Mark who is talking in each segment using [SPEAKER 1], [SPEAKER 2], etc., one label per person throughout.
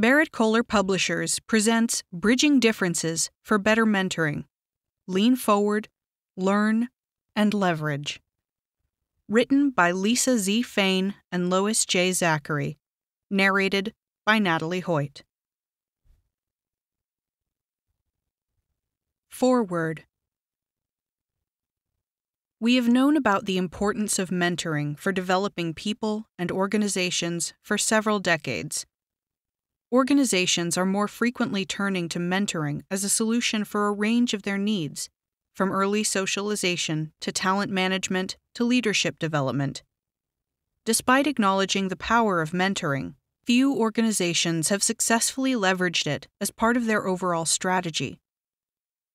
[SPEAKER 1] Berrett-Koehler Publishers presents Bridging Differences for Better Mentoring Lean Forward, Learn, and Leverage. Written by Lisa Z. Fain and Lois J. Zachary. Narrated by Natalie Hoyt. Foreword. We have known about the importance of mentoring for developing people and organizations for several decades. Organizations are more frequently turning to mentoring as a solution for a range of their needs, from early socialization to talent management to leadership development. Despite acknowledging the power of mentoring, few organizations have successfully leveraged it as part of their overall strategy.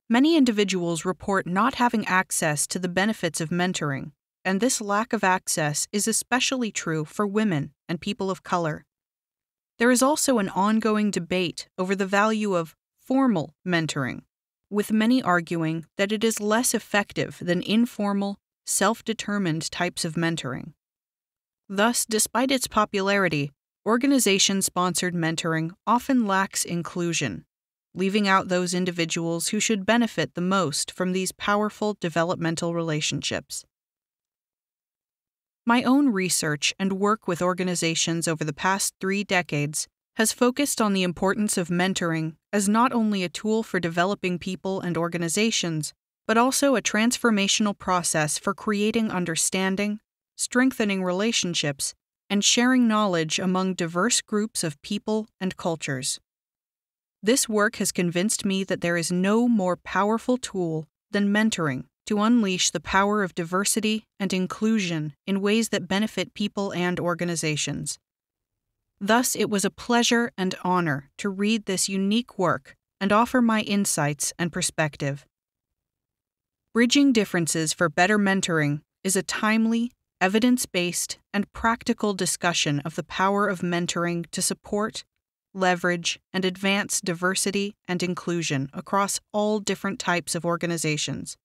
[SPEAKER 1] Many individuals report not having access to the benefits of mentoring, and this lack of access is especially true for women and people of color. There is also an ongoing debate over the value of formal mentoring, with many arguing that it is less effective than informal, self determined types of mentoring. Thus, despite its popularity, organization sponsored mentoring often lacks inclusion leaving out those individuals who should benefit the most from these powerful developmental relationships. My own research and work with organizations over the past three decades has focused on the importance of mentoring as not only a tool for developing people and organizations, but also a transformational process for creating understanding, strengthening relationships, and sharing knowledge among diverse groups of people and cultures. This work has convinced me that there is no more powerful tool than mentoring to unleash the power of diversity and inclusion in ways that benefit people and organizations. Thus, it was a pleasure and honor to read this unique work and offer my insights and perspective. Bridging Differences for Better Mentoring is a timely, evidence based, and practical discussion of the power of mentoring to support leverage, and advance diversity and inclusion across all different types of organizations.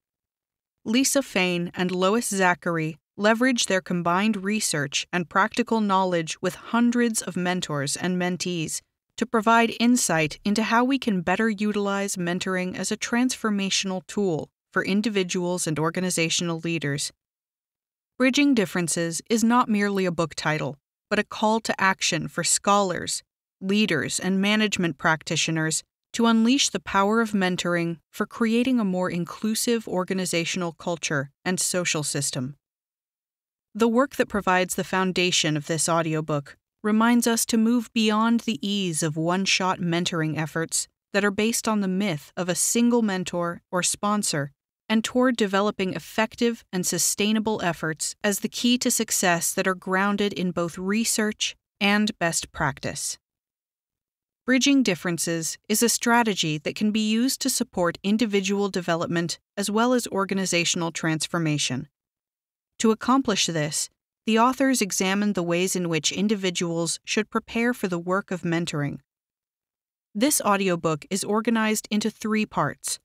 [SPEAKER 1] Lisa Fain and Lois Zachary leverage their combined research and practical knowledge with hundreds of mentors and mentees to provide insight into how we can better utilize mentoring as a transformational tool for individuals and organizational leaders. Bridging Differences is not merely a book title, but a call to action for scholars, leaders, and management practitioners to unleash the power of mentoring for creating a more inclusive organizational culture and social system. The work that provides the foundation of this audiobook reminds us to move beyond the ease of one shot mentoring efforts that are based on the myth of a single mentor or sponsor and toward developing effective and sustainable efforts as the key to success that are grounded in both research and best practice. Bridging differences is a strategy that can be used to support individual development as well as organizational transformation. To accomplish this, the authors examine the ways in which individuals should prepare for the work of mentoring. This audiobook is organized into three parts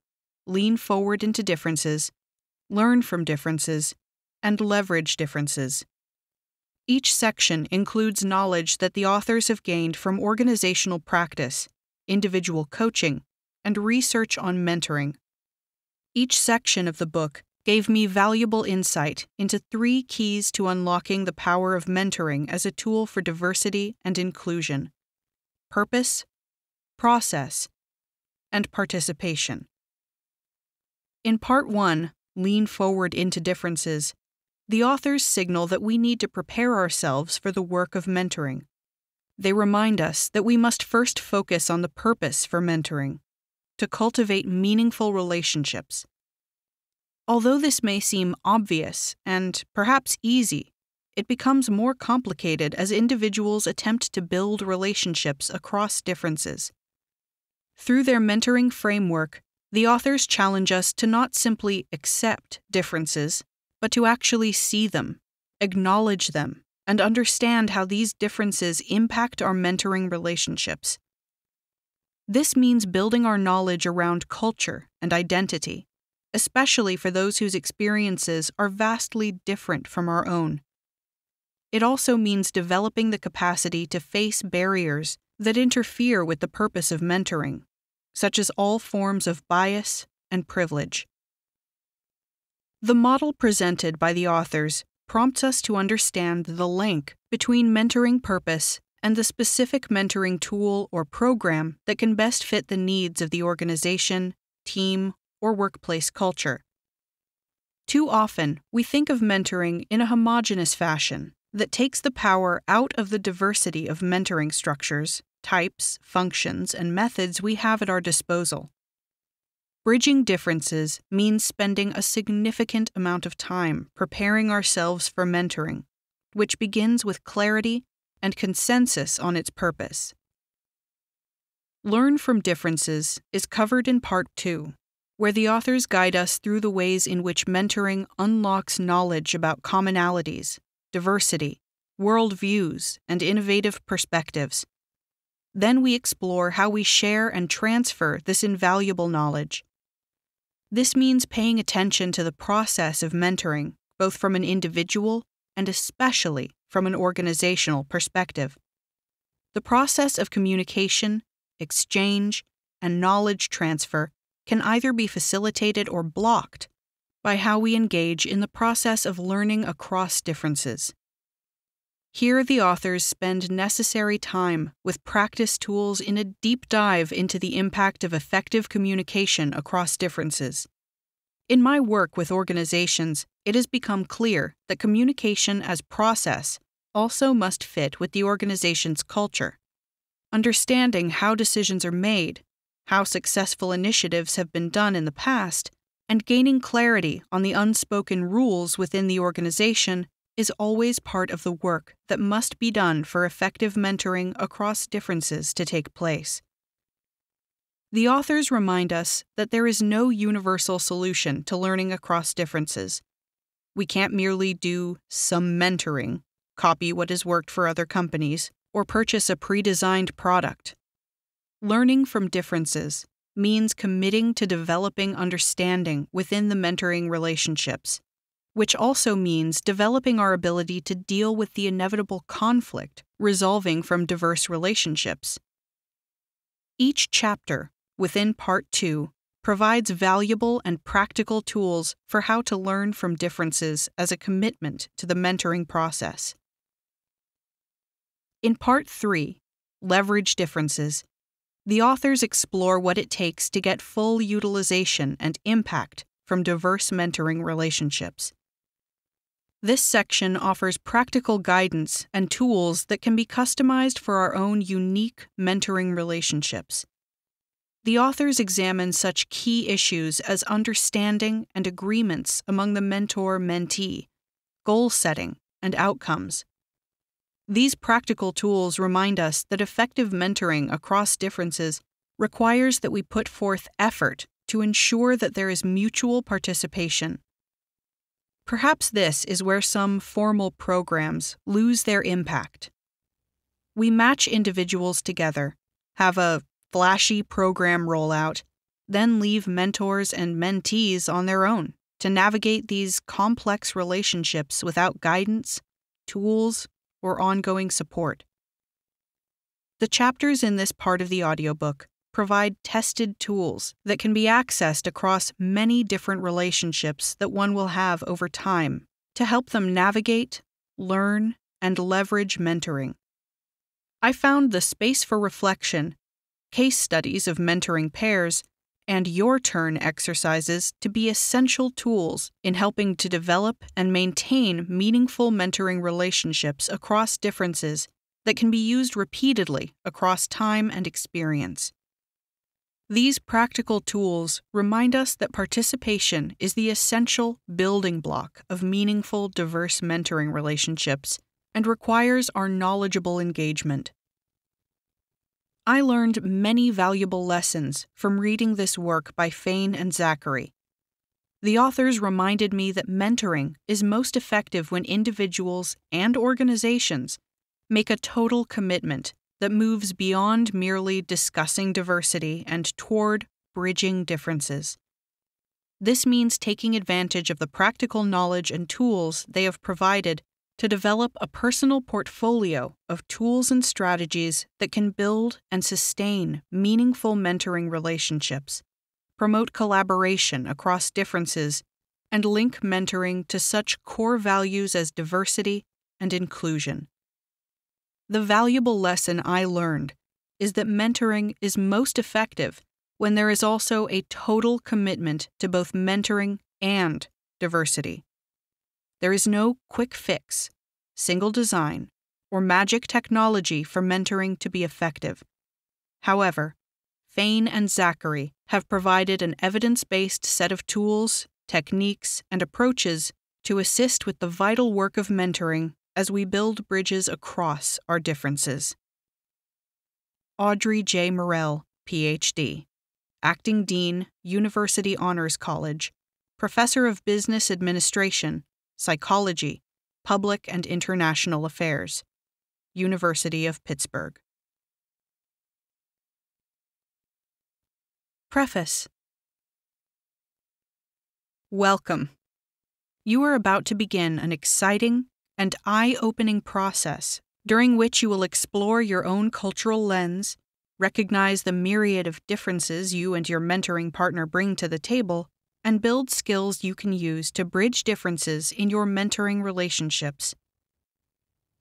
[SPEAKER 1] lean forward into differences, learn from differences, and leverage differences. Each section includes knowledge that the authors have gained from organizational practice, individual coaching, and research on mentoring. Each section of the book gave me valuable insight into three keys to unlocking the power of mentoring as a tool for diversity and inclusion purpose, process, and participation. In Part 1, Lean Forward into Differences, the authors signal that we need to prepare ourselves for the work of mentoring. They remind us that we must first focus on the purpose for mentoring to cultivate meaningful relationships. Although this may seem obvious and perhaps easy, it becomes more complicated as individuals attempt to build relationships across differences. Through their mentoring framework, the authors challenge us to not simply accept differences, but to actually see them, acknowledge them, and understand how these differences impact our mentoring relationships. This means building our knowledge around culture and identity, especially for those whose experiences are vastly different from our own. It also means developing the capacity to face barriers that interfere with the purpose of mentoring, such as all forms of bias and privilege. The model presented by the authors prompts us to understand the link between mentoring purpose and the specific mentoring tool or program that can best fit the needs of the organization, team, or workplace culture. Too often, we think of mentoring in a homogenous fashion that takes the power out of the diversity of mentoring structures, types, functions, and methods we have at our disposal. Bridging differences means spending a significant amount of time preparing ourselves for mentoring, which begins with clarity and consensus on its purpose. Learn from Differences is covered in Part 2, where the authors guide us through the ways in which mentoring unlocks knowledge about commonalities, diversity, worldviews, and innovative perspectives. Then we explore how we share and transfer this invaluable knowledge this means paying attention to the process of mentoring, both from an individual and especially from an organizational perspective. The process of communication, exchange, and knowledge transfer can either be facilitated or blocked by how we engage in the process of learning across differences. Here, the authors spend necessary time with practice tools in a deep dive into the impact of effective communication across differences. In my work with organizations, it has become clear that communication as process also must fit with the organization's culture. Understanding how decisions are made, how successful initiatives have been done in the past, and gaining clarity on the unspoken rules within the organization is always part of the work that must be done for effective mentoring across differences to take place. The authors remind us that there is no universal solution to learning across differences. We can't merely do some mentoring, copy what has worked for other companies, or purchase a pre designed product. Learning from differences means committing to developing understanding within the mentoring relationships which also means developing our ability to deal with the inevitable conflict resolving from diverse relationships. Each chapter within Part 2 provides valuable and practical tools for how to learn from differences as a commitment to the mentoring process. In Part 3, Leverage Differences, the authors explore what it takes to get full utilization and impact from diverse mentoring relationships. This section offers practical guidance and tools that can be customized for our own unique mentoring relationships. The authors examine such key issues as understanding and agreements among the mentor mentee, goal setting, and outcomes. These practical tools remind us that effective mentoring across differences requires that we put forth effort to ensure that there is mutual participation Perhaps this is where some formal programs lose their impact. We match individuals together, have a flashy program rollout, then leave mentors and mentees on their own to navigate these complex relationships without guidance, tools, or ongoing support. The chapters in this part of the audiobook provide tested tools that can be accessed across many different relationships that one will have over time to help them navigate, learn, and leverage mentoring. I found the Space for Reflection, case studies of mentoring pairs, and Your Turn exercises to be essential tools in helping to develop and maintain meaningful mentoring relationships across differences that can be used repeatedly across time and experience. These practical tools remind us that participation is the essential building block of meaningful, diverse mentoring relationships and requires our knowledgeable engagement. I learned many valuable lessons from reading this work by Fain and Zachary. The authors reminded me that mentoring is most effective when individuals and organizations make a total commitment that moves beyond merely discussing diversity and toward bridging differences. This means taking advantage of the practical knowledge and tools they have provided to develop a personal portfolio of tools and strategies that can build and sustain meaningful mentoring relationships, promote collaboration across differences, and link mentoring to such core values as diversity and inclusion. The valuable lesson I learned is that mentoring is most effective when there is also a total commitment to both mentoring and diversity. There is no quick fix, single design, or magic technology for mentoring to be effective. However, Fain and Zachary have provided an evidence based set of tools, techniques, and approaches to assist with the vital work of mentoring as we build bridges across our differences. Audrey J. Murrell, PhD, Acting Dean, University Honors College, Professor of Business Administration, Psychology, Public and International Affairs, University of Pittsburgh. Preface Welcome. You are about to begin an exciting and eye opening process during which you will explore your own cultural lens, recognize the myriad of differences you and your mentoring partner bring to the table, and build skills you can use to bridge differences in your mentoring relationships.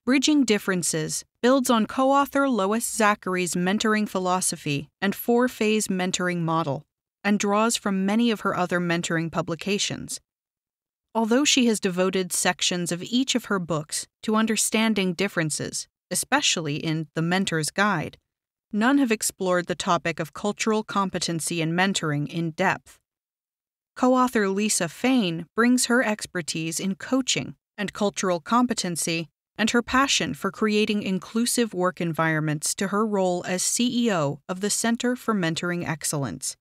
[SPEAKER 1] Bridging Differences builds on co author Lois Zachary's mentoring philosophy and four phase mentoring model, and draws from many of her other mentoring publications. Although she has devoted sections of each of her books to understanding differences, especially in The Mentor's Guide, none have explored the topic of cultural competency and mentoring in depth. Co author Lisa Fain brings her expertise in coaching and cultural competency and her passion for creating inclusive work environments to her role as CEO of the Center for Mentoring Excellence.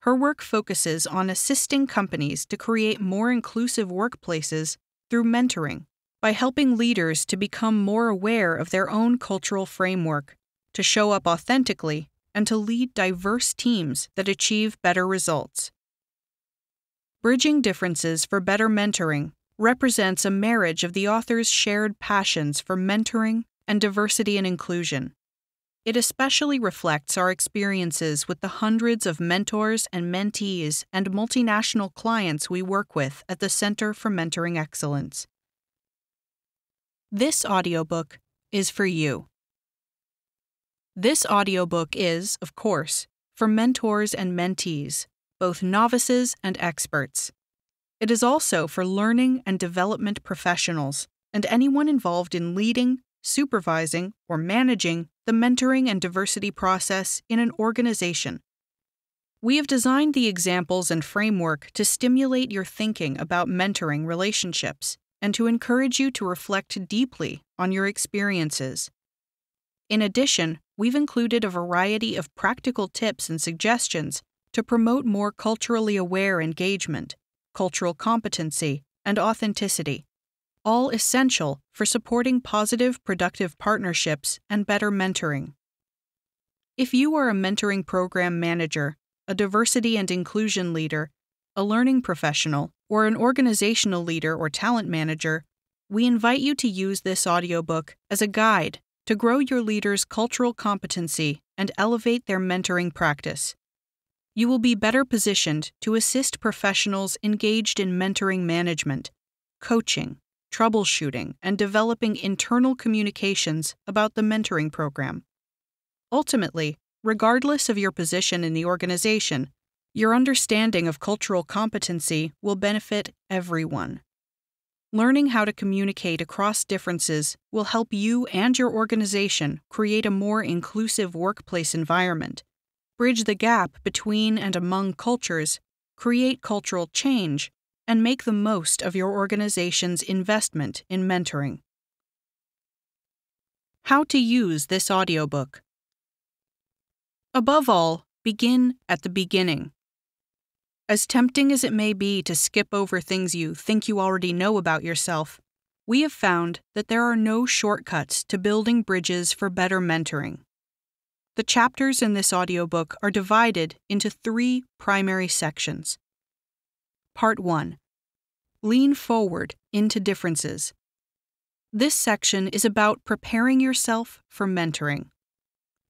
[SPEAKER 1] Her work focuses on assisting companies to create more inclusive workplaces through mentoring by helping leaders to become more aware of their own cultural framework, to show up authentically, and to lead diverse teams that achieve better results. Bridging Differences for Better Mentoring represents a marriage of the author's shared passions for mentoring and diversity and inclusion. It especially reflects our experiences with the hundreds of mentors and mentees and multinational clients we work with at the Center for Mentoring Excellence. This audiobook is for you. This audiobook is, of course, for mentors and mentees both novices and experts. It is also for learning and development professionals and anyone involved in leading, supervising, or managing the mentoring and diversity process in an organization. We have designed the examples and framework to stimulate your thinking about mentoring relationships and to encourage you to reflect deeply on your experiences. In addition, we've included a variety of practical tips and suggestions to promote more culturally aware engagement, cultural competency, and authenticity, all essential for supporting positive, productive partnerships and better mentoring. If you are a mentoring program manager, a diversity and inclusion leader, a learning professional, or an organizational leader or talent manager, we invite you to use this audiobook as a guide to grow your leader's cultural competency and elevate their mentoring practice you will be better positioned to assist professionals engaged in mentoring management, coaching, troubleshooting, and developing internal communications about the mentoring program. Ultimately, regardless of your position in the organization, your understanding of cultural competency will benefit everyone. Learning how to communicate across differences will help you and your organization create a more inclusive workplace environment bridge the gap between and among cultures, create cultural change, and make the most of your organization's investment in mentoring. How to use this audiobook. Above all, begin at the beginning. As tempting as it may be to skip over things you think you already know about yourself, we have found that there are no shortcuts to building bridges for better mentoring. The chapters in this audiobook are divided into three primary sections. Part 1 Lean Forward into Differences. This section is about preparing yourself for mentoring.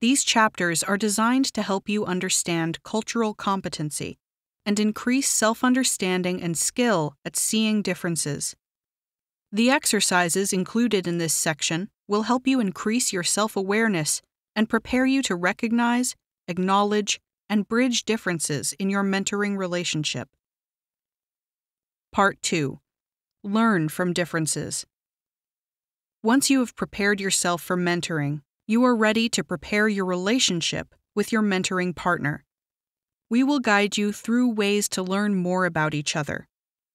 [SPEAKER 1] These chapters are designed to help you understand cultural competency and increase self understanding and skill at seeing differences. The exercises included in this section will help you increase your self awareness and prepare you to recognize, acknowledge, and bridge differences in your mentoring relationship. Part 2 Learn from differences. Once you have prepared yourself for mentoring, you are ready to prepare your relationship with your mentoring partner. We will guide you through ways to learn more about each other,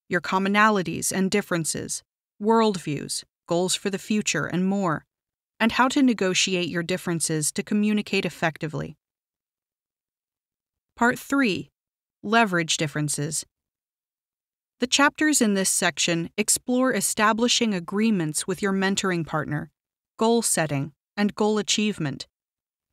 [SPEAKER 1] your commonalities and differences, worldviews, goals for the future, and more, and how to negotiate your differences to communicate effectively. Part 3 Leverage Differences. The chapters in this section explore establishing agreements with your mentoring partner, goal setting, and goal achievement.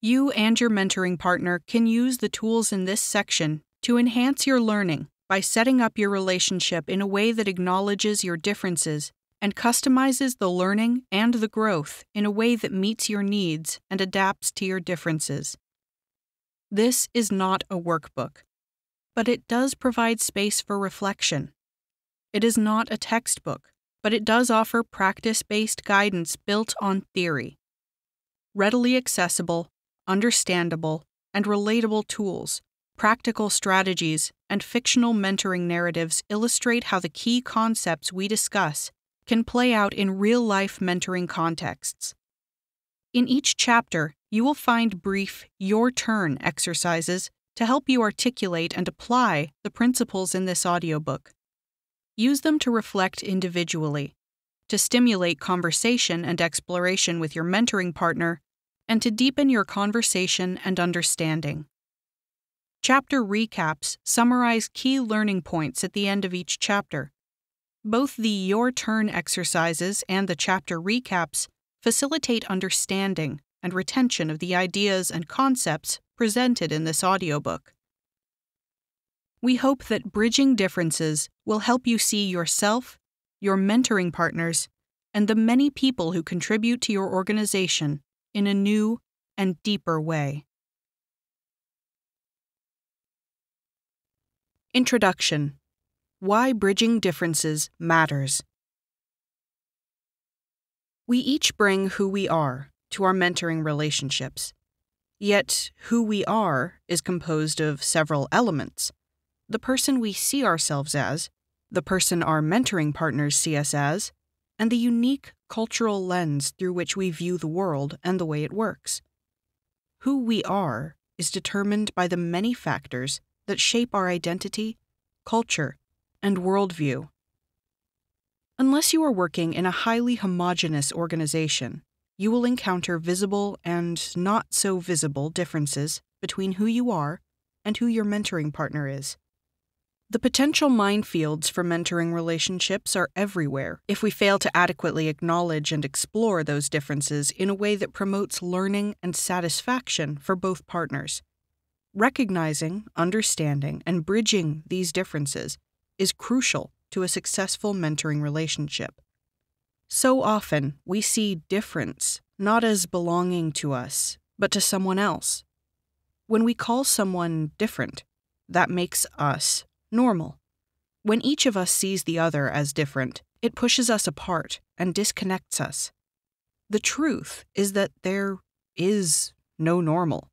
[SPEAKER 1] You and your mentoring partner can use the tools in this section to enhance your learning by setting up your relationship in a way that acknowledges your differences and customizes the learning and the growth in a way that meets your needs and adapts to your differences. This is not a workbook, but it does provide space for reflection. It is not a textbook, but it does offer practice based guidance built on theory. Readily accessible, understandable, and relatable tools, practical strategies, and fictional mentoring narratives illustrate how the key concepts we discuss can play out in real life mentoring contexts. In each chapter, you will find brief Your Turn exercises to help you articulate and apply the principles in this audiobook. Use them to reflect individually, to stimulate conversation and exploration with your mentoring partner, and to deepen your conversation and understanding. Chapter recaps summarize key learning points at the end of each chapter. Both the Your Turn exercises and the chapter recaps facilitate understanding and retention of the ideas and concepts presented in this audiobook. We hope that bridging differences will help you see yourself, your mentoring partners, and the many people who contribute to your organization in a new and deeper way. Introduction Why Bridging Differences Matters. We each bring who we are to our mentoring relationships. Yet, who we are is composed of several elements the person we see ourselves as, the person our mentoring partners see us as, and the unique cultural lens through which we view the world and the way it works. Who we are is determined by the many factors that shape our identity, culture, and worldview. Unless you are working in a highly homogenous organization, you will encounter visible and not so visible differences between who you are and who your mentoring partner is. The potential minefields for mentoring relationships are everywhere if we fail to adequately acknowledge and explore those differences in a way that promotes learning and satisfaction for both partners. Recognizing, understanding, and bridging these differences is crucial to a successful mentoring relationship. So often, we see difference not as belonging to us, but to someone else. When we call someone different, that makes us normal. When each of us sees the other as different, it pushes us apart and disconnects us. The truth is that there is no normal.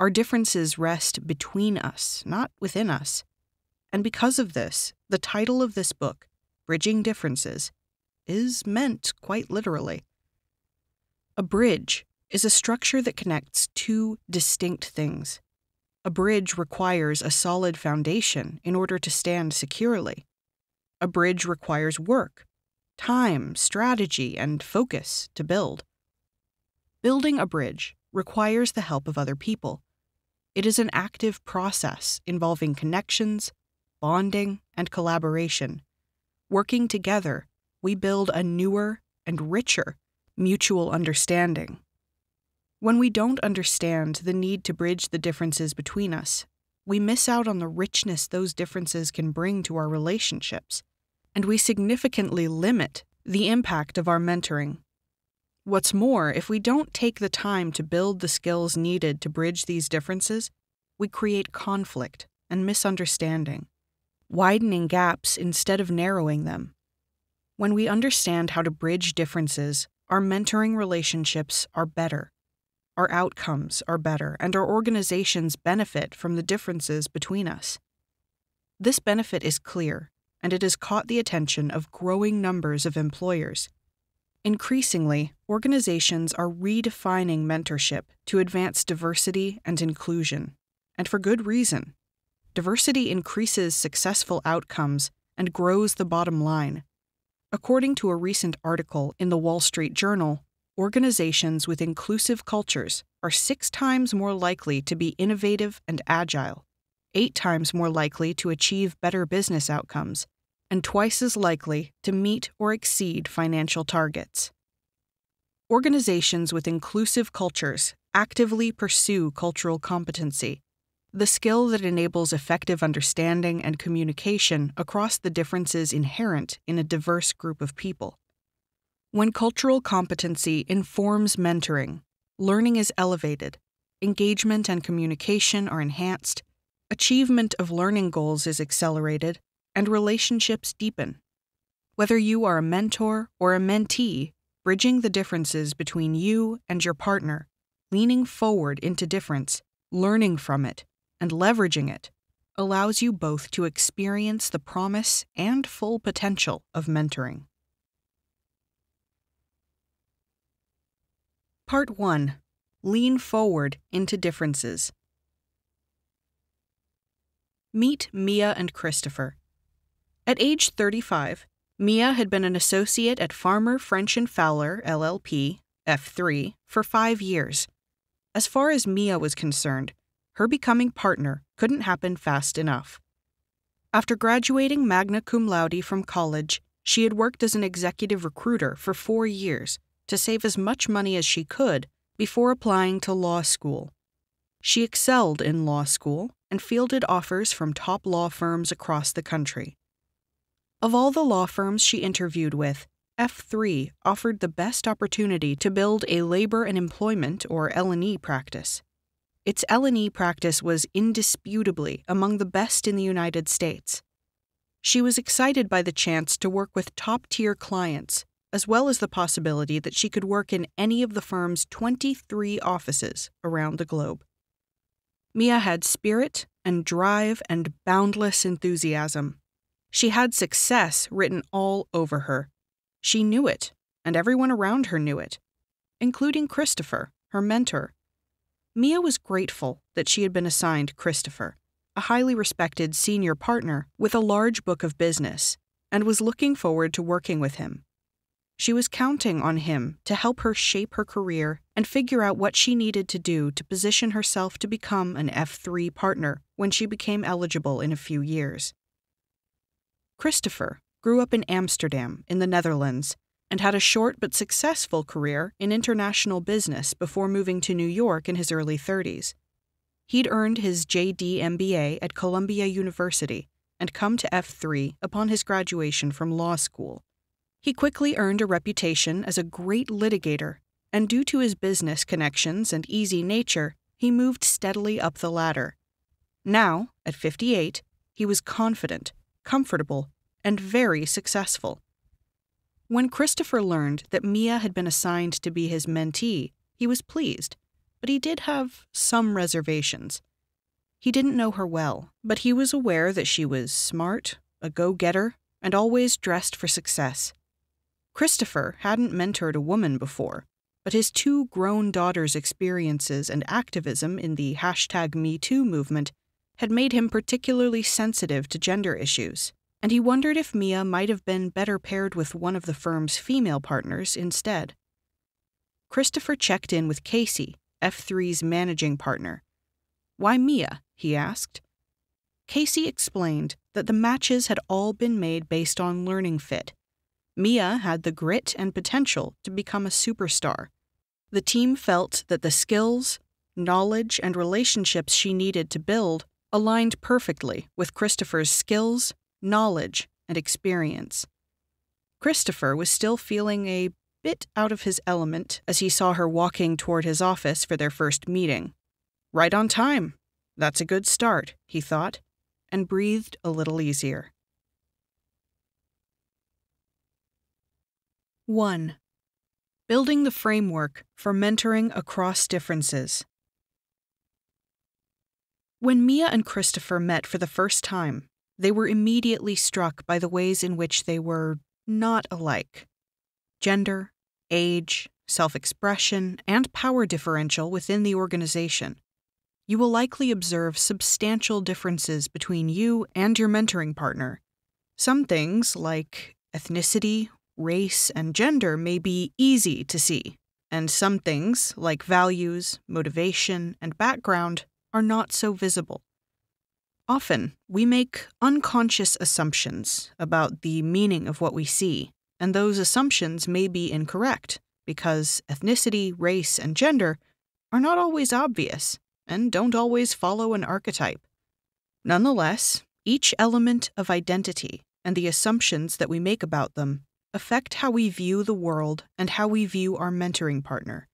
[SPEAKER 1] Our differences rest between us, not within us. And because of this, the title of this book, Bridging Differences, is meant quite literally. A bridge is a structure that connects two distinct things. A bridge requires a solid foundation in order to stand securely. A bridge requires work, time, strategy, and focus to build. Building a bridge requires the help of other people. It is an active process involving connections, bonding, and collaboration. Working together, we build a newer and richer mutual understanding. When we don't understand the need to bridge the differences between us, we miss out on the richness those differences can bring to our relationships, and we significantly limit the impact of our mentoring. What's more, if we don't take the time to build the skills needed to bridge these differences, we create conflict and misunderstanding, widening gaps instead of narrowing them. When we understand how to bridge differences, our mentoring relationships are better, our outcomes are better, and our organizations benefit from the differences between us. This benefit is clear, and it has caught the attention of growing numbers of employers. Increasingly, organizations are redefining mentorship to advance diversity and inclusion, and for good reason. Diversity increases successful outcomes and grows the bottom line. According to a recent article in the Wall Street Journal, organizations with inclusive cultures are six times more likely to be innovative and agile, eight times more likely to achieve better business outcomes, and twice as likely to meet or exceed financial targets. Organizations with inclusive cultures actively pursue cultural competency, the skill that enables effective understanding and communication across the differences inherent in a diverse group of people. When cultural competency informs mentoring, learning is elevated, engagement and communication are enhanced, achievement of learning goals is accelerated, and relationships deepen. Whether you are a mentor or a mentee, bridging the differences between you and your partner, leaning forward into difference, learning from it, and leveraging it allows you both to experience the promise and full potential of mentoring. Part 1 Lean Forward into Differences. Meet Mia and Christopher. At age 35, Mia had been an associate at Farmer French and Fowler LLP, F3, for five years. As far as Mia was concerned, her becoming partner couldn't happen fast enough. After graduating magna cum laude from college, she had worked as an executive recruiter for four years to save as much money as she could before applying to law school. She excelled in law school and fielded offers from top law firms across the country. Of all the law firms she interviewed with, F3 offered the best opportunity to build a labor and employment or L&E practice. Its L&E practice was indisputably among the best in the United States. She was excited by the chance to work with top-tier clients as well as the possibility that she could work in any of the firm's 23 offices around the globe. Mia had spirit and drive and boundless enthusiasm. She had success written all over her. She knew it, and everyone around her knew it, including Christopher, her mentor. Mia was grateful that she had been assigned Christopher, a highly respected senior partner with a large book of business, and was looking forward to working with him. She was counting on him to help her shape her career and figure out what she needed to do to position herself to become an F3 partner when she became eligible in a few years. Christopher grew up in Amsterdam, in the Netherlands, and had a short but successful career in international business before moving to New York in his early 30s. He'd earned his JD MBA at Columbia University and come to F3 upon his graduation from law school. He quickly earned a reputation as a great litigator, and due to his business connections and easy nature, he moved steadily up the ladder. Now, at 58, he was confident, comfortable, and very successful. When Christopher learned that Mia had been assigned to be his mentee, he was pleased, but he did have some reservations. He didn't know her well, but he was aware that she was smart, a go getter, and always dressed for success. Christopher hadn't mentored a woman before, but his two grown daughters' experiences and activism in the hashtag MeToo movement had made him particularly sensitive to gender issues, and he wondered if Mia might have been better paired with one of the firm's female partners instead. Christopher checked in with Casey, F3's managing partner. Why Mia? he asked. Casey explained that the matches had all been made based on learning fit Mia had the grit and potential to become a superstar. The team felt that the skills, knowledge, and relationships she needed to build aligned perfectly with Christopher's skills, knowledge, and experience. Christopher was still feeling a bit out of his element as he saw her walking toward his office for their first meeting. Right on time. That's a good start, he thought, and breathed a little easier. 1. Building the framework for mentoring across differences. When Mia and Christopher met for the first time, they were immediately struck by the ways in which they were not alike. Gender, age, self expression, and power differential within the organization. You will likely observe substantial differences between you and your mentoring partner. Some things, like ethnicity, race, and gender, may be easy to see, and some things, like values, motivation, and background, are not so visible. Often, we make unconscious assumptions about the meaning of what we see, and those assumptions may be incorrect because ethnicity, race, and gender are not always obvious and don't always follow an archetype. Nonetheless, each element of identity and the assumptions that we make about them affect how we view the world and how we view our mentoring partner.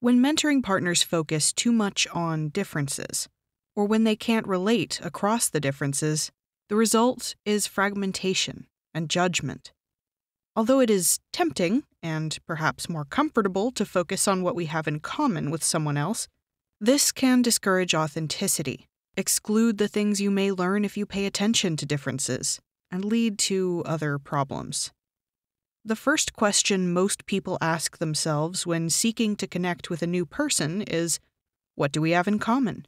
[SPEAKER 1] When mentoring partners focus too much on differences, or when they can't relate across the differences, the result is fragmentation and judgment. Although it is tempting and perhaps more comfortable to focus on what we have in common with someone else, this can discourage authenticity, exclude the things you may learn if you pay attention to differences, and lead to other problems. The first question most people ask themselves when seeking to connect with a new person is What do we have in common?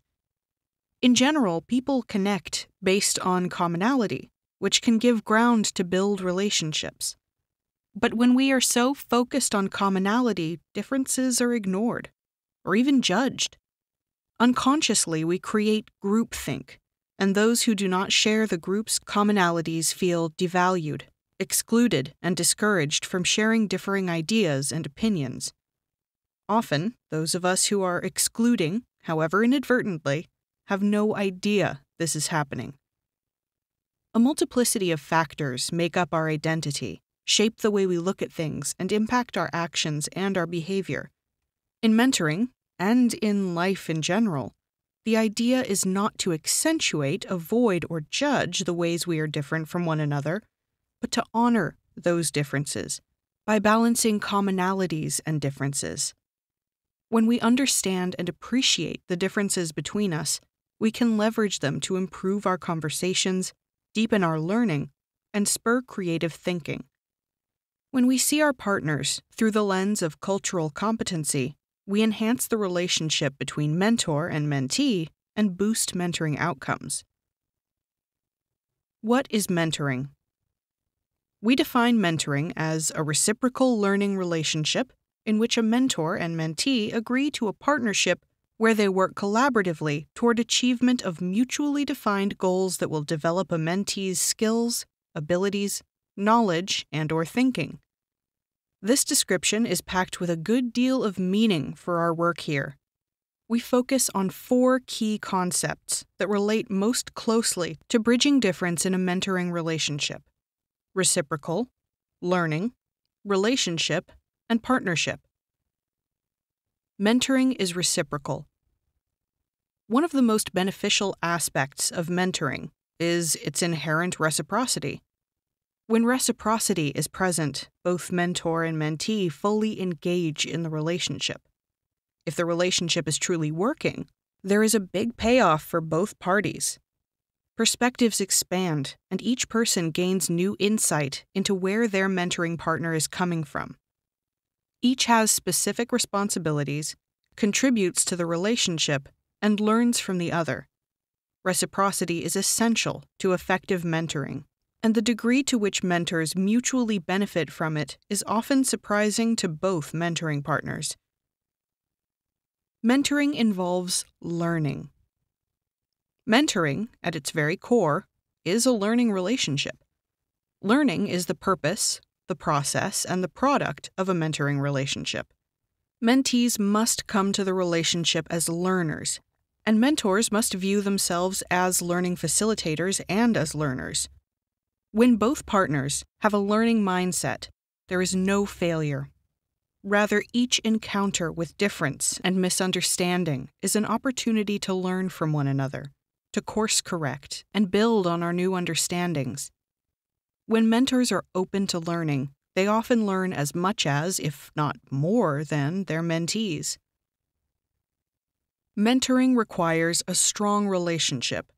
[SPEAKER 1] In general, people connect based on commonality, which can give ground to build relationships. But when we are so focused on commonality, differences are ignored, or even judged. Unconsciously, we create groupthink, and those who do not share the group's commonalities feel devalued excluded and discouraged from sharing differing ideas and opinions. Often, those of us who are excluding, however inadvertently, have no idea this is happening. A multiplicity of factors make up our identity, shape the way we look at things, and impact our actions and our behavior. In mentoring, and in life in general, the idea is not to accentuate, avoid, or judge the ways we are different from one another, but to honor those differences by balancing commonalities and differences. When we understand and appreciate the differences between us, we can leverage them to improve our conversations, deepen our learning, and spur creative thinking. When we see our partners through the lens of cultural competency, we enhance the relationship between mentor and mentee and boost mentoring outcomes. What is mentoring? We define mentoring as a reciprocal learning relationship in which a mentor and mentee agree to a partnership where they work collaboratively toward achievement of mutually defined goals that will develop a mentee's skills, abilities, knowledge, and or thinking. This description is packed with a good deal of meaning for our work here. We focus on four key concepts that relate most closely to bridging difference in a mentoring relationship reciprocal, learning, relationship, and partnership. Mentoring is reciprocal. One of the most beneficial aspects of mentoring is its inherent reciprocity. When reciprocity is present, both mentor and mentee fully engage in the relationship. If the relationship is truly working, there is a big payoff for both parties Perspectives expand, and each person gains new insight into where their mentoring partner is coming from. Each has specific responsibilities, contributes to the relationship, and learns from the other. Reciprocity is essential to effective mentoring, and the degree to which mentors mutually benefit from it is often surprising to both mentoring partners. Mentoring involves learning. Mentoring, at its very core, is a learning relationship. Learning is the purpose, the process, and the product of a mentoring relationship. Mentees must come to the relationship as learners, and mentors must view themselves as learning facilitators and as learners. When both partners have a learning mindset, there is no failure. Rather, each encounter with difference and misunderstanding is an opportunity to learn from one another, to course correct, and build on our new understandings. When mentors are open to learning, they often learn as much as, if not more than, their mentees. Mentoring requires a strong relationship.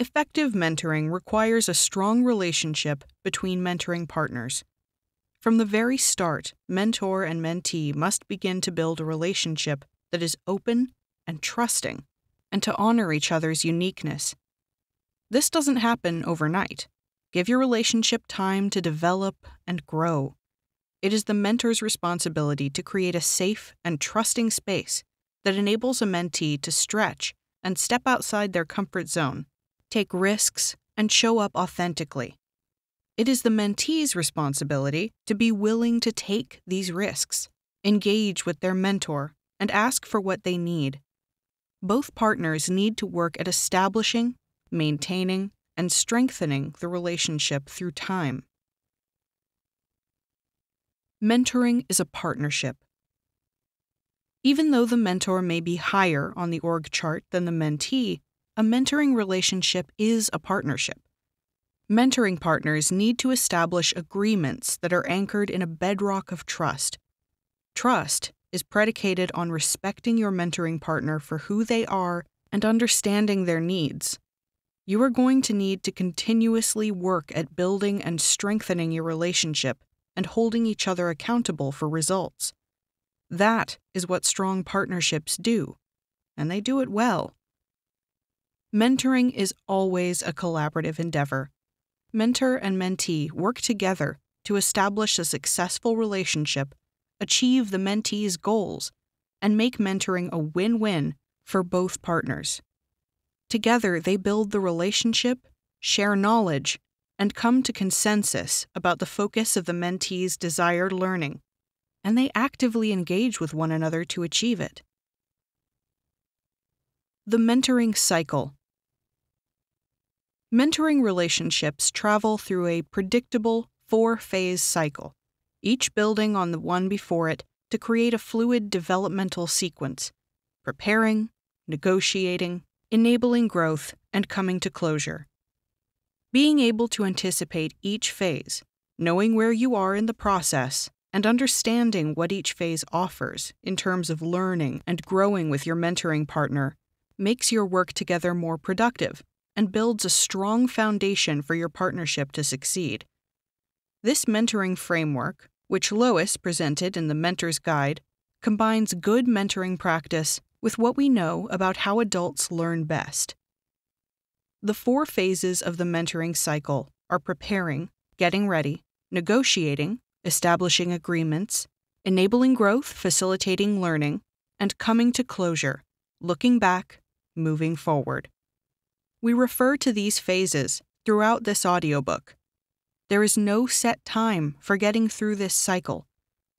[SPEAKER 1] Effective mentoring requires a strong relationship between mentoring partners. From the very start, mentor and mentee must begin to build a relationship that is open and trusting, and to honor each other's uniqueness. This doesn't happen overnight. Give your relationship time to develop and grow. It is the mentor's responsibility to create a safe and trusting space that enables a mentee to stretch and step outside their comfort zone, take risks, and show up authentically. It is the mentee's responsibility to be willing to take these risks, engage with their mentor, and ask for what they need. Both partners need to work at establishing, maintaining, and strengthening the relationship through time. Mentoring is a partnership. Even though the mentor may be higher on the org chart than the mentee, a mentoring relationship is a partnership. Mentoring partners need to establish agreements that are anchored in a bedrock of trust. Trust is predicated on respecting your mentoring partner for who they are and understanding their needs you are going to need to continuously work at building and strengthening your relationship and holding each other accountable for results. That is what strong partnerships do, and they do it well. Mentoring is always a collaborative endeavor. Mentor and mentee work together to establish a successful relationship, achieve the mentee's goals, and make mentoring a win win for both partners. Together, they build the relationship, share knowledge, and come to consensus about the focus of the mentee's desired learning, and they actively engage with one another to achieve it. The mentoring cycle. Mentoring relationships travel through a predictable four phase cycle, each building on the one before it to create a fluid developmental sequence preparing, negotiating, enabling growth, and coming to closure. Being able to anticipate each phase, knowing where you are in the process, and understanding what each phase offers in terms of learning and growing with your mentoring partner makes your work together more productive and builds a strong foundation for your partnership to succeed. This mentoring framework, which Lois presented in the Mentor's Guide, combines good mentoring practice with what we know about how adults learn best. The four phases of the mentoring cycle are preparing, getting ready, negotiating, establishing agreements, enabling growth, facilitating learning, and coming to closure, looking back, moving forward. We refer to these phases throughout this audiobook. There is no set time for getting through this cycle.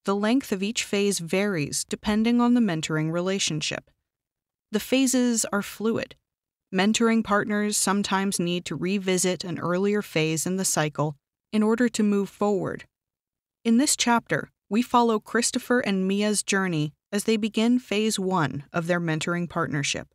[SPEAKER 1] The length of each phase varies depending on the mentoring relationship. The phases are fluid. Mentoring partners sometimes need to revisit an earlier phase in the cycle in order to move forward. In this chapter, we follow Christopher and Mia's journey as they begin phase one of their mentoring partnership.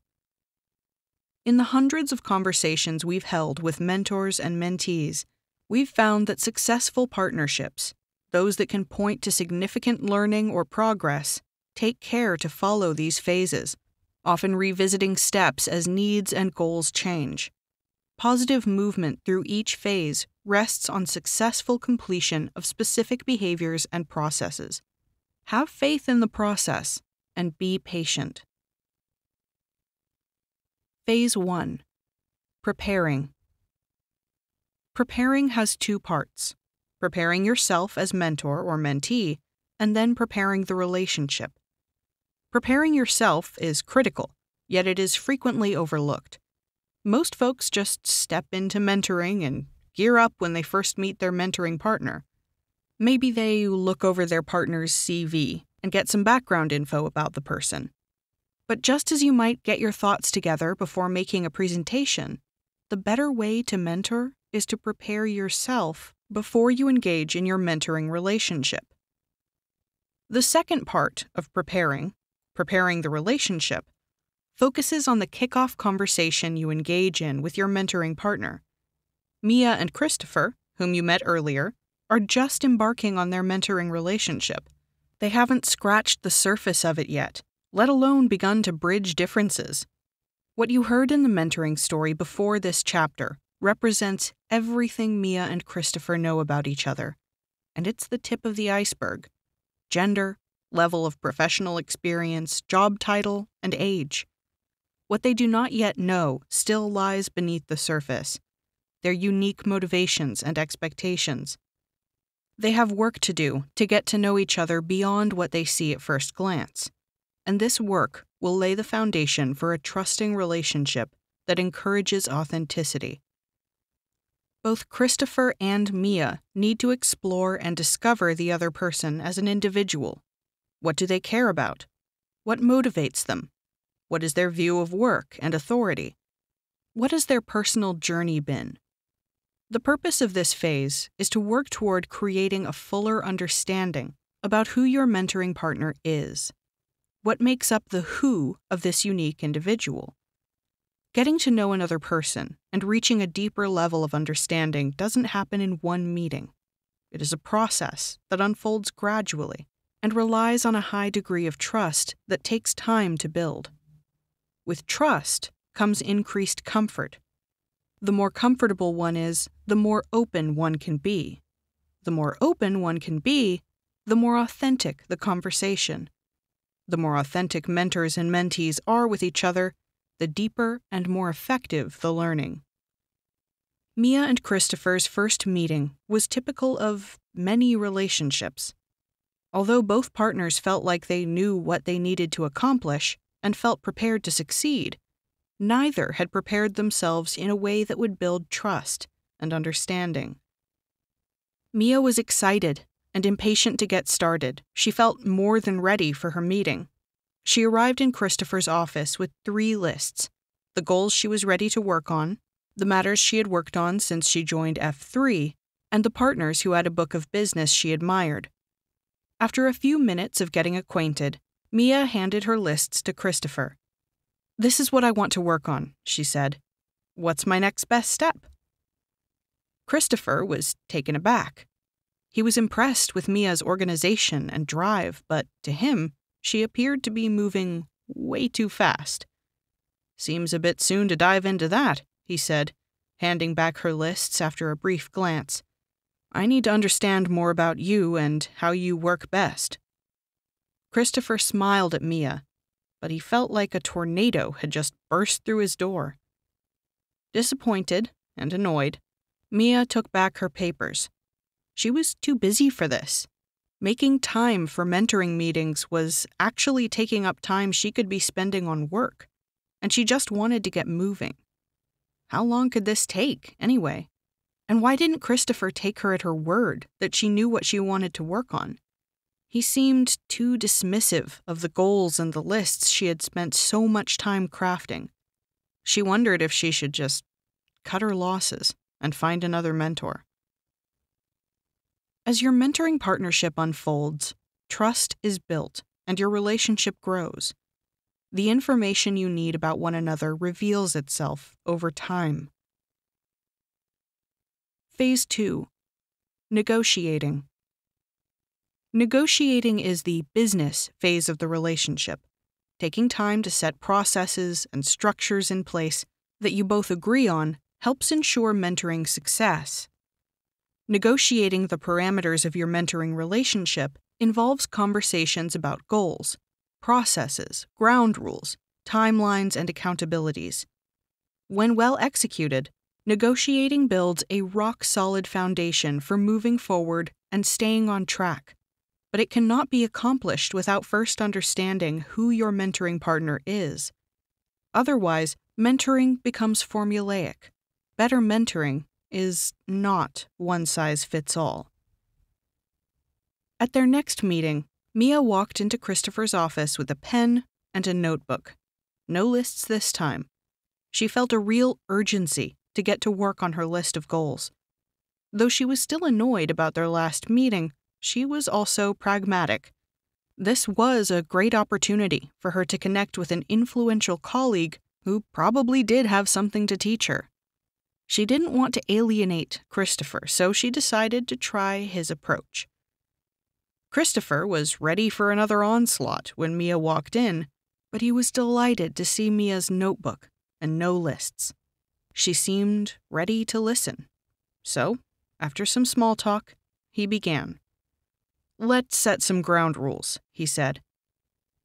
[SPEAKER 1] In the hundreds of conversations we've held with mentors and mentees, we've found that successful partnerships, those that can point to significant learning or progress, take care to follow these phases often revisiting steps as needs and goals change. Positive movement through each phase rests on successful completion of specific behaviors and processes. Have faith in the process and be patient. Phase 1 Preparing. Preparing has two parts preparing yourself as mentor or mentee, and then preparing the relationship. Preparing yourself is critical, yet it is frequently overlooked. Most folks just step into mentoring and gear up when they first meet their mentoring partner. Maybe they look over their partner's CV and get some background info about the person. But just as you might get your thoughts together before making a presentation, the better way to mentor is to prepare yourself before you engage in your mentoring relationship. The second part of preparing, preparing the relationship, focuses on the kickoff conversation you engage in with your mentoring partner. Mia and Christopher, whom you met earlier, are just embarking on their mentoring relationship. They haven't scratched the surface of it yet, let alone begun to bridge differences. What you heard in the mentoring story before this chapter represents everything Mia and Christopher know about each other, and it's the tip of the iceberg gender, level of professional experience, job title, and age. What they do not yet know still lies beneath the surface their unique motivations and expectations. They have work to do to get to know each other beyond what they see at first glance, and this work will lay the foundation for a trusting relationship that encourages authenticity. Both Christopher and Mia need to explore and discover the other person as an individual. What do they care about? What motivates them? What is their view of work and authority? What has their personal journey been? The purpose of this phase is to work toward creating a fuller understanding about who your mentoring partner is. What makes up the who of this unique individual? Getting to know another person and reaching a deeper level of understanding doesn't happen in one meeting. It is a process that unfolds gradually and relies on a high degree of trust that takes time to build. With trust comes increased comfort. The more comfortable one is, the more open one can be. The more open one can be, the more authentic the conversation. The more authentic mentors and mentees are with each other, the deeper and more effective the learning. Mia and Christopher's first meeting was typical of many relationships. Although both partners felt like they knew what they needed to accomplish, and felt prepared to succeed, neither had prepared themselves in a way that would build trust and understanding. Mia was excited and impatient to get started. She felt more than ready for her meeting. She arrived in Christopher's office with three lists the goals she was ready to work on, the matters she had worked on since she joined F3, and the partners who had a book of business she admired. After a few minutes of getting acquainted, Mia handed her lists to Christopher. This is what I want to work on, she said. What's my next best step? Christopher was taken aback. He was impressed with Mia's organization and drive, but to him, she appeared to be moving way too fast. Seems a bit soon to dive into that, he said, handing back her lists after a brief glance. I need to understand more about you and how you work best. Christopher smiled at Mia, but he felt like a tornado had just burst through his door. Disappointed and annoyed, Mia took back her papers. She was too busy for this. Making time for mentoring meetings was actually taking up time she could be spending on work, and she just wanted to get moving. How long could this take, anyway? And why didn't Christopher take her at her word that she knew what she wanted to work on? He seemed too dismissive of the goals and the lists she had spent so much time crafting. She wondered if she should just cut her losses and find another mentor. As your mentoring partnership unfolds, trust is built and your relationship grows. The information you need about one another reveals itself over time. Phase 2 Negotiating. Negotiating is the business phase of the relationship, taking time to set processes and structures in place that you both agree on helps ensure mentoring success. Negotiating the parameters of your mentoring relationship involves conversations about goals, processes, ground rules, timelines, and accountabilities. When well executed, negotiating builds a rock solid foundation for moving forward and staying on track but it cannot be accomplished without first understanding who your mentoring partner is. Otherwise, mentoring becomes formulaic. Better mentoring is not one size fits all. At their next meeting, Mia walked into Christopher's office with a pen and a notebook. No lists this time. She felt a real urgency to get to work on her list of goals. Though she was still annoyed about their last meeting, she was also pragmatic. This was a great opportunity for her to connect with an influential colleague who probably did have something to teach her. She didn't want to alienate Christopher, so she decided to try his approach. Christopher was ready for another onslaught when Mia walked in, but he was delighted to see Mia's notebook and no lists. She seemed ready to listen. So, after some small talk, he began. Let's set some ground rules, he said.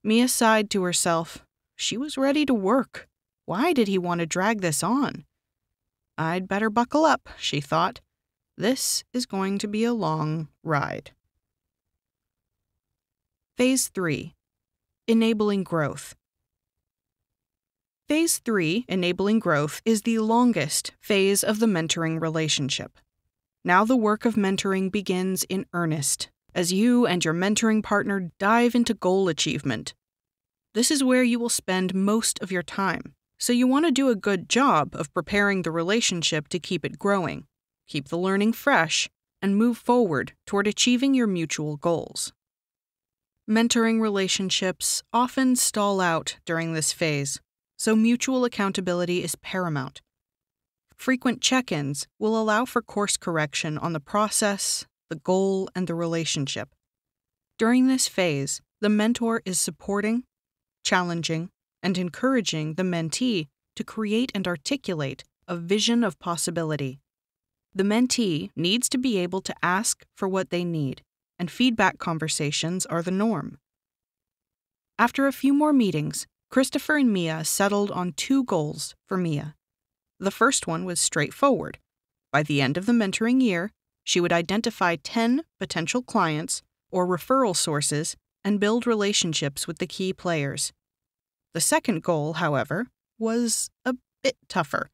[SPEAKER 1] Mia sighed to herself. She was ready to work. Why did he want to drag this on? I'd better buckle up, she thought. This is going to be a long ride. Phase 3 Enabling Growth. Phase 3, Enabling Growth, is the longest phase of the mentoring relationship. Now the work of mentoring begins in earnest as you and your mentoring partner dive into goal achievement. This is where you will spend most of your time. So you want to do a good job of preparing the relationship to keep it growing, keep the learning fresh, and move forward toward achieving your mutual goals. Mentoring relationships often stall out during this phase, so mutual accountability is paramount. Frequent check ins will allow for course correction on the process, the goal, and the relationship. During this phase, the mentor is supporting, challenging, and encouraging the mentee to create and articulate a vision of possibility. The mentee needs to be able to ask for what they need, and feedback conversations are the norm. After a few more meetings, Christopher and Mia settled on two goals for Mia. The first one was straightforward. By the end of the mentoring year, she would identify 10 potential clients or referral sources and build relationships with the key players. The second goal, however, was a bit tougher.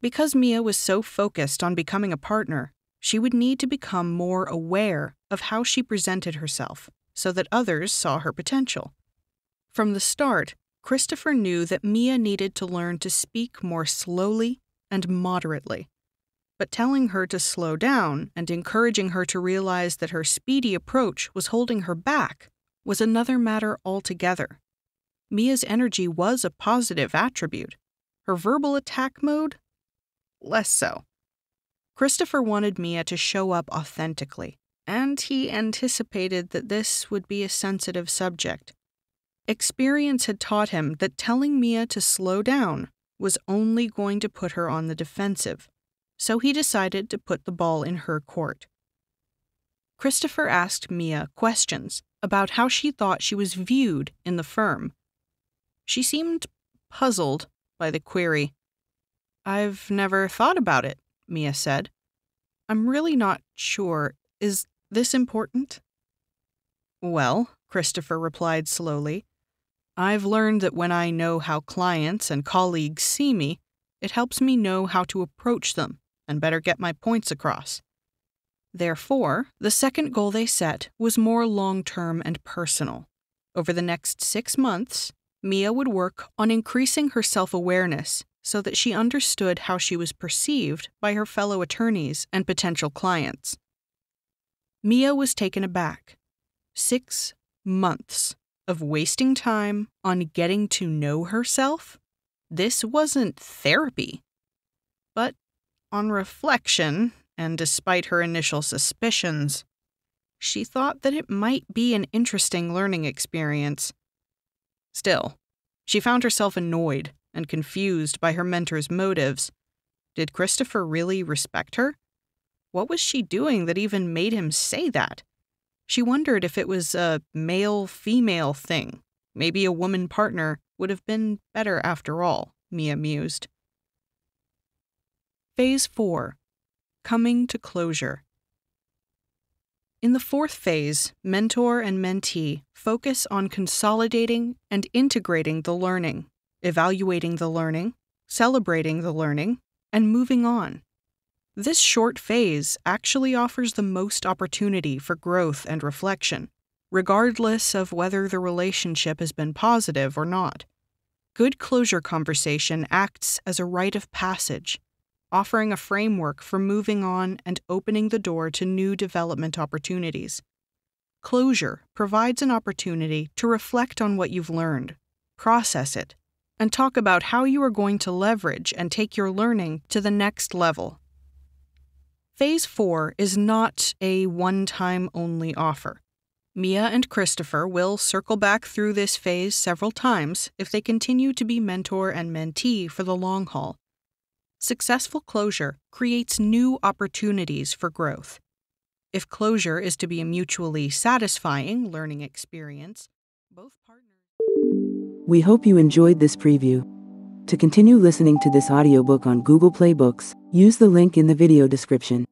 [SPEAKER 1] Because Mia was so focused on becoming a partner, she would need to become more aware of how she presented herself so that others saw her potential. From the start, Christopher knew that Mia needed to learn to speak more slowly and moderately. But telling her to slow down and encouraging her to realize that her speedy approach was holding her back was another matter altogether. Mia's energy was a positive attribute. Her verbal attack mode? Less so. Christopher wanted Mia to show up authentically, and he anticipated that this would be a sensitive subject. Experience had taught him that telling Mia to slow down was only going to put her on the defensive, so he decided to put the ball in her court. Christopher asked Mia questions about how she thought she was viewed in the firm she seemed puzzled by the query. I've never thought about it, Mia said. I'm really not sure. Is this important? Well, Christopher replied slowly, I've learned that when I know how clients and colleagues see me, it helps me know how to approach them and better get my points across. Therefore, the second goal they set was more long term and personal. Over the next six months, Mia would work on increasing her self awareness so that she understood how she was perceived by her fellow attorneys and potential clients. Mia was taken aback. Six months of wasting time on getting to know herself? This wasn't therapy. But on reflection, and despite her initial suspicions, she thought that it might be an interesting learning experience Still, she found herself annoyed and confused by her mentor's motives. Did Christopher really respect her? What was she doing that even made him say that? She wondered if it was a male female thing. Maybe a woman partner would have been better after all, Mia mused. Phase 4 Coming to Closure. In the fourth phase, mentor and mentee focus on consolidating and integrating the learning, evaluating the learning, celebrating the learning, and moving on. This short phase actually offers the most opportunity for growth and reflection, regardless of whether the relationship has been positive or not. Good closure conversation acts as a rite of passage. Offering a framework for moving on and opening the door to new development opportunities. Closure provides an opportunity to reflect on what you've learned, process it, and talk about how you are going to leverage and take your learning to the next level. Phase 4 is not a one time only offer. Mia and Christopher will circle back through this phase several times if they continue to be mentor and mentee for the long haul. Successful closure creates new opportunities for growth. If closure is to be a mutually satisfying learning experience, both partners.
[SPEAKER 2] We hope you enjoyed this preview. To continue listening to this audiobook on Google Play Books, use the link in the video description.